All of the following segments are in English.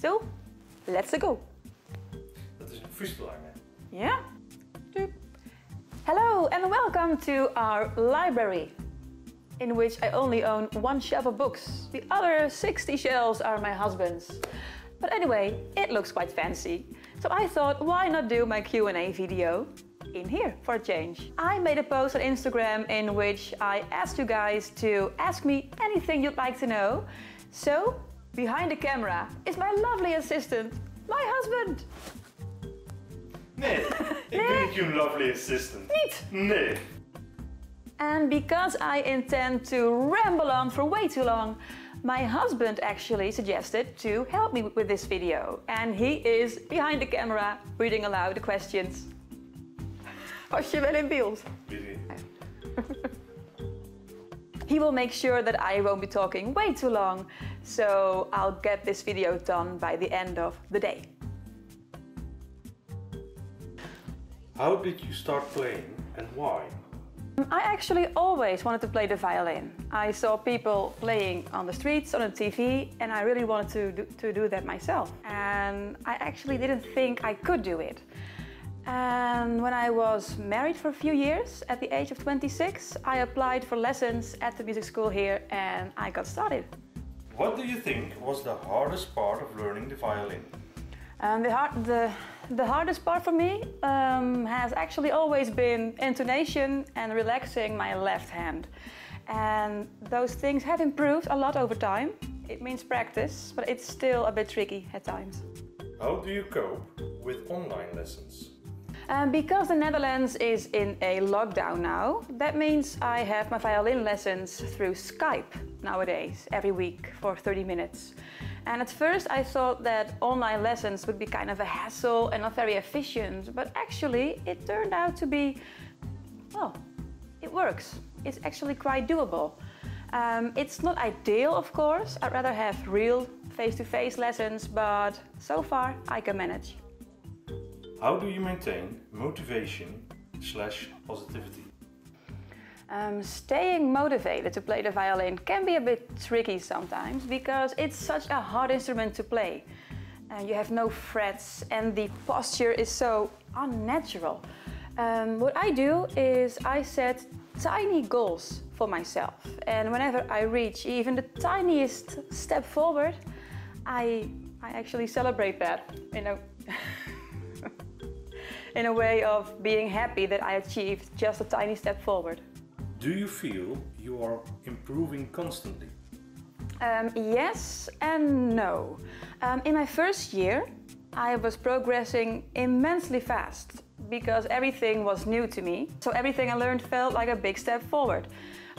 So, let's go. Dat is een fuselage. Yeah? Doop. Hello and welcome to our library, in which I only own one shelf of books. The other 60 shelves are my husband's. But anyway, it looks quite fancy. So I thought, why not do my Q&A video in here for a change. I made a post on Instagram in which I asked you guys to ask me anything you'd like to know. So, behind the camera is my lovely assistant, my husband. Nee, ik ben niet je lovely assistant. Niet. Nee. And because I intend to ramble on for way too long, my husband actually suggested to help me with this video. And he is behind the camera reading aloud the questions. Was je wel in beeld? He will make sure that I won't be talking way too long, so I'll get this video done by the end of the day. How did you start playing and why? I actually always wanted to play the violin. I saw people playing on the streets, on the TV, and I really wanted to do, to do that myself. And I actually didn't think I could do it. And when I was married for a few years, at the age of 26, I applied for lessons at the music school here and I got started. What do you think was the hardest part of learning the violin? And the, hard, the, the hardest part for me um, has actually always been intonation and relaxing my left hand. And those things have improved a lot over time. It means practice, but it's still a bit tricky at times. How do you cope with online lessons? Um, because the Netherlands is in a lockdown now, that means I have my violin lessons through Skype nowadays, every week for 30 minutes. And at first I thought that online lessons would be kind of a hassle and not very efficient, but actually it turned out to be, well, it works. It's actually quite doable. Um, it's not ideal, of course. I'd rather have real face-to-face -face lessons, but so far I can manage. How do you maintain motivation slash positivity? Um, staying motivated to play the violin can be a bit tricky sometimes because it's such a hard instrument to play. And you have no frets and the posture is so unnatural. Um, what I do is I set tiny goals for myself. And whenever I reach even the tiniest step forward, I, I actually celebrate that, you know. in a way of being happy that I achieved just a tiny step forward. Do you feel you are improving constantly? Um, yes and no. Um, in my first year, I was progressing immensely fast because everything was new to me. So everything I learned felt like a big step forward.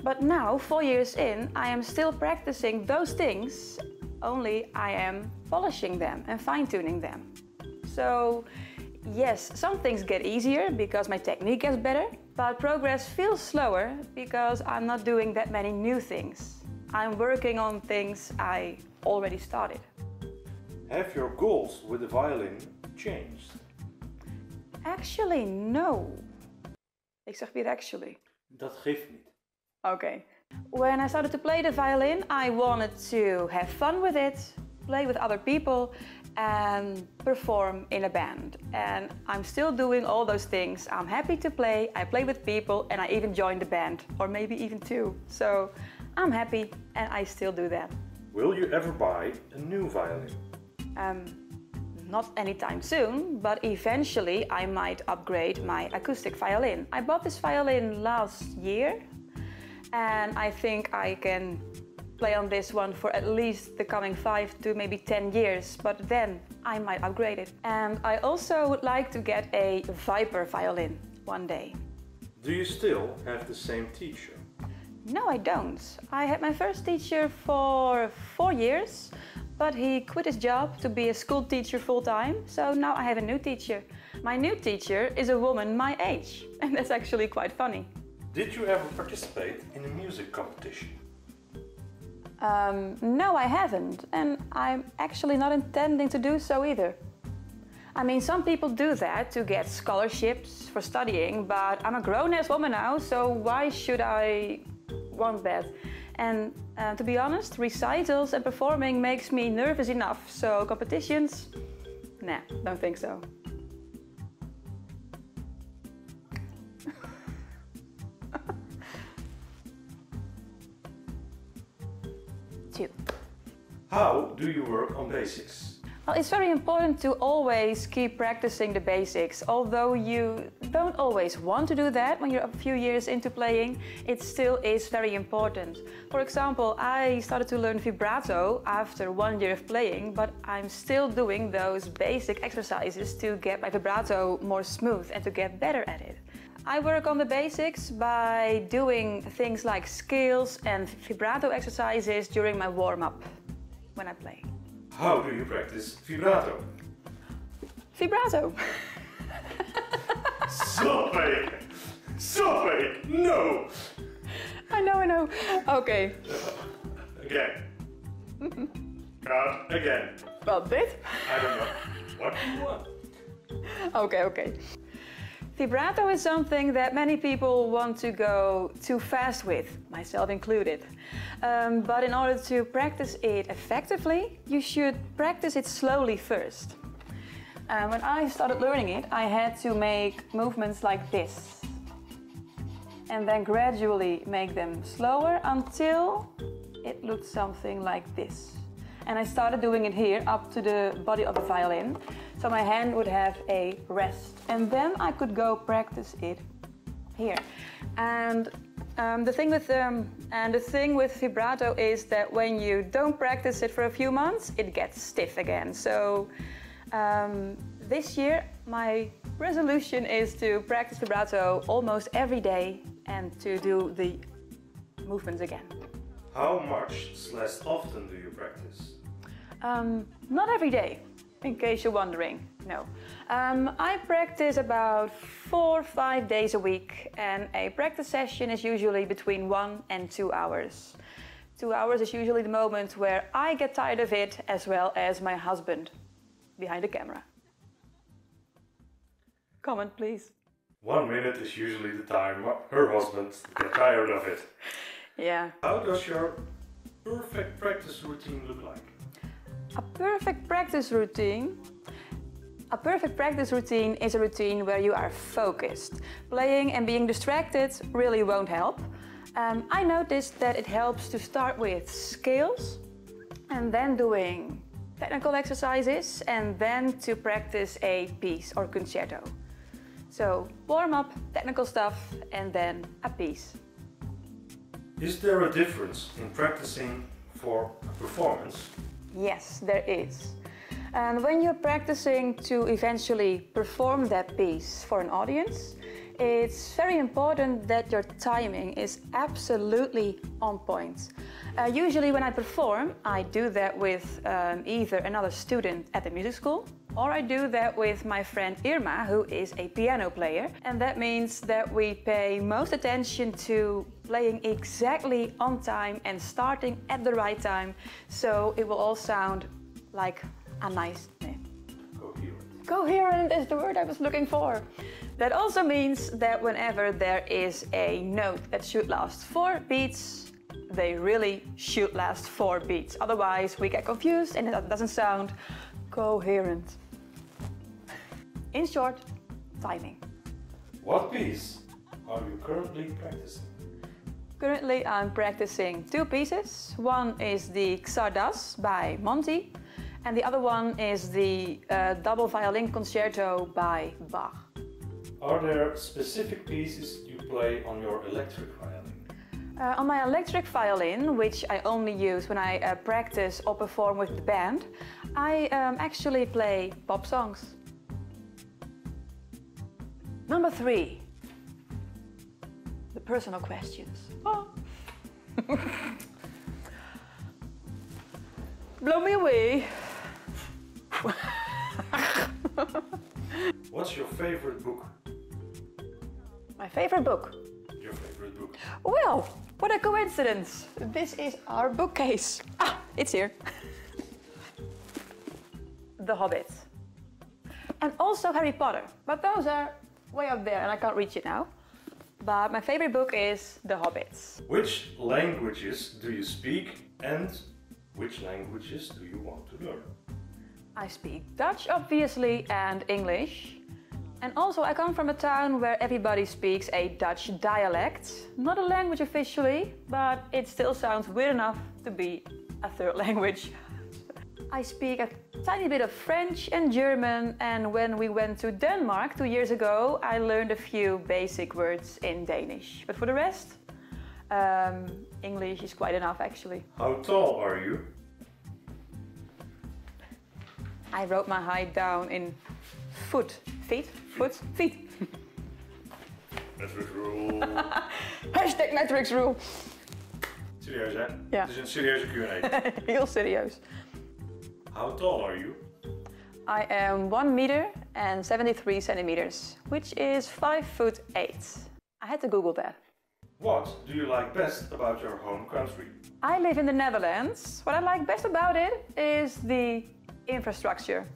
But now, four years in, I am still practicing those things, only I am polishing them and fine tuning them. So Yes, some things get easier because my technique gets better, but progress feels slower because I'm not doing that many new things. I'm working on things I already started. Have your goals with the violin changed? Actually, no. Ik zeg weer actually. Dat geeft niet. Okay. When I started to play the violin, I wanted to have fun with it, play with other people, and perform in a band. And I'm still doing all those things. I'm happy to play, I play with people, and I even joined the band, or maybe even two. So I'm happy and I still do that. Will you ever buy a new violin? Um, not anytime soon, but eventually I might upgrade my acoustic violin. I bought this violin last year and I think I can play on this one for at least the coming five to maybe 10 years, but then I might upgrade it. And I also would like to get a Viper violin one day. Do you still have the same teacher? No, I don't. I had my first teacher for four years, but he quit his job to be a school teacher full time, so now I have a new teacher. My new teacher is a woman my age, and that's actually quite funny. Did you ever participate in a music competition? Um, no, I haven't, and I'm actually not intending to do so either. I mean, some people do that to get scholarships for studying, but I'm a grown-ass woman now, so why should I want that? And uh, to be honest, recitals and performing makes me nervous enough. So competitions, nah, don't think so. How do you work on basics? Well, it's very important to always keep practicing the basics. Although you don't always want to do that when you're a few years into playing, it still is very important. For example, I started to learn vibrato after one year of playing, but I'm still doing those basic exercises to get my vibrato more smooth and to get better at it. I work on the basics by doing things like scales and vibrato exercises during my warm-up when I play. How do you practice vibrato? Vibrato. Stop it! Stop it! No! I know, I know. Okay. Again. Again. Well, bit. I don't know. What do you want? Okay, okay. Vibrato is something that many people want to go too fast with, myself included. Um, but in order to practice it effectively, you should practice it slowly first. Uh, when I started learning it, I had to make movements like this. And then gradually make them slower until it looked something like this. And I started doing it here up to the body of the violin. So my hand would have a rest. And then I could go practice it here. And um, the thing with um, and the thing with vibrato is that when you don't practice it for a few months, it gets stiff again. So um, this year, my resolution is to practice vibrato almost every day and to do the movements again. How much less often do you practice? Um, not every day, in case you're wondering. No. Um, I practice about four or five days a week, and a practice session is usually between one and two hours. Two hours is usually the moment where I get tired of it, as well as my husband behind the camera. Comment, please. One minute is usually the time her husband gets tired of it. Yeah. How does your perfect practice routine look like? A perfect practice routine. A perfect practice routine is a routine where you are focused. Playing and being distracted really won't help. Um, I noticed that it helps to start with scales and then doing technical exercises and then to practice a piece or concerto. So warm up, technical stuff, and then a piece. Is there a difference in practicing for a performance? Yes, there is. And when you're practicing to eventually perform that piece for an audience, it's very important that your timing is absolutely on point. Uh, usually when I perform, I do that with um, either another student at the music school or I do that with my friend Irma, who is a piano player. And that means that we pay most attention to playing exactly on time and starting at the right time. So it will all sound like a nice... Coherent. Coherent is the word I was looking for. That also means that whenever there is a note that should last four beats, they really should last four beats. Otherwise, we get confused and it doesn't sound coherent. In short, timing. What piece are you currently practicing? Currently, I'm practicing two pieces. One is the Czardas by Monti, and the other one is the uh, double violin concerto by Bach. Are there specific pieces you play on your electric violin? Uh, on my electric violin, which I only use when I uh, practice or perform with the band, I um, actually play pop songs. Number three, the personal questions. Oh. Blow me away. What's your favorite book? My favorite book. Your favorite book? Well, what a coincidence. This is our bookcase. Ah, it's here. the Hobbit. And also Harry Potter. But those are way up there and I can't reach it now. But my favorite book is The Hobbits. Which languages do you speak and which languages do you want to learn? I speak Dutch, obviously, and English. And also, I come from a town where everybody speaks a Dutch dialect. Not a language officially, but it still sounds weird enough to be a third language. I speak a tiny bit of French and German, and when we went to Denmark two years ago, I learned a few basic words in Danish. But for the rest, um, English is quite enough actually. How tall are you? I wrote my height down in foot, feet, foot, feet. Rule. Hashtag metrics rule. Serieus hè? Ja. Het is een serieuze Q&A. Heel serieus. How tall are you? I am 1 meter and 73 centimeters, which is 5 foot 8. I had to Google that. What do you like best about your home country? I live in the Netherlands. What I like best about it is the infrastructure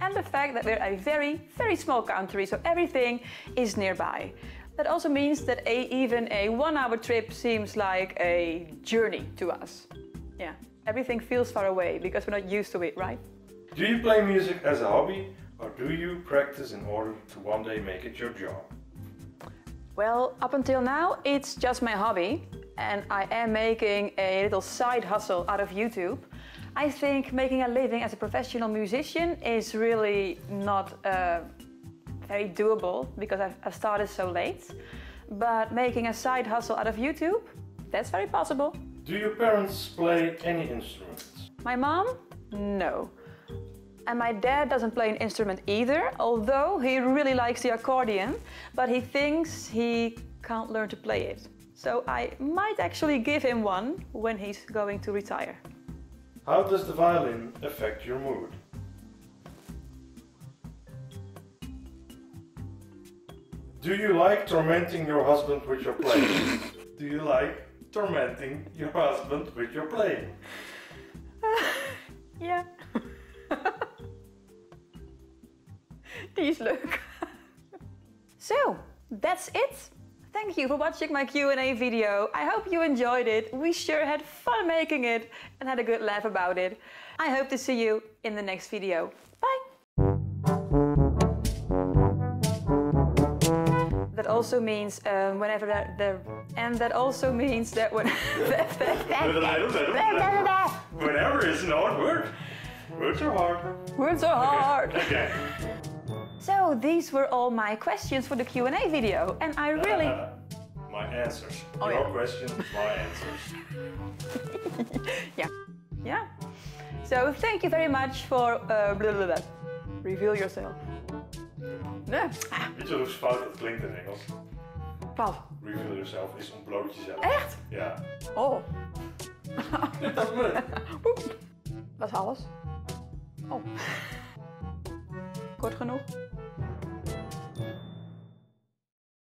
and the fact that we're a very, very small country, so everything is nearby. That also means that a, even a one hour trip seems like a journey to us. Yeah, everything feels far away because we're not used to it, right? Do you play music as a hobby or do you practice in order to one day make it your job? Well, up until now, it's just my hobby, and I am making a little side hustle out of YouTube. I think making a living as a professional musician is really not uh, very doable because I've, I started so late. But making a side hustle out of YouTube, that's very possible. Do your parents play any instruments? My mom? No. And my dad doesn't play an instrument either, although he really likes the accordion, but he thinks he can't learn to play it. So I might actually give him one when he's going to retire. How does the violin affect your mood? Do you like tormenting your husband with your playing? Do you like tormenting your husband with your playing? Ja. Die is leuk. so, that's it. Thank you for watching my Q&A video. I hope you enjoyed it. We sure had fun making it and had a good laugh about it. I hope to see you in the next video. Bye! That also means um, whenever the and that also means that when Whenever is not word. Words are hard. words are hard. Okay. So these were all my questions for the Q&A video and I really my answers. Oh, Your yeah. questions, my answers. yeah. Yeah. So thank you very much for uh, blah, blah, blah. reveal yourself. Nee. Weet je hoe fout dat klinkt in Engels? Reveal yourself is ontbloot jezelf. Echt? Ja. Oh, Dat me. dat is alles. Oh. Kort genoeg?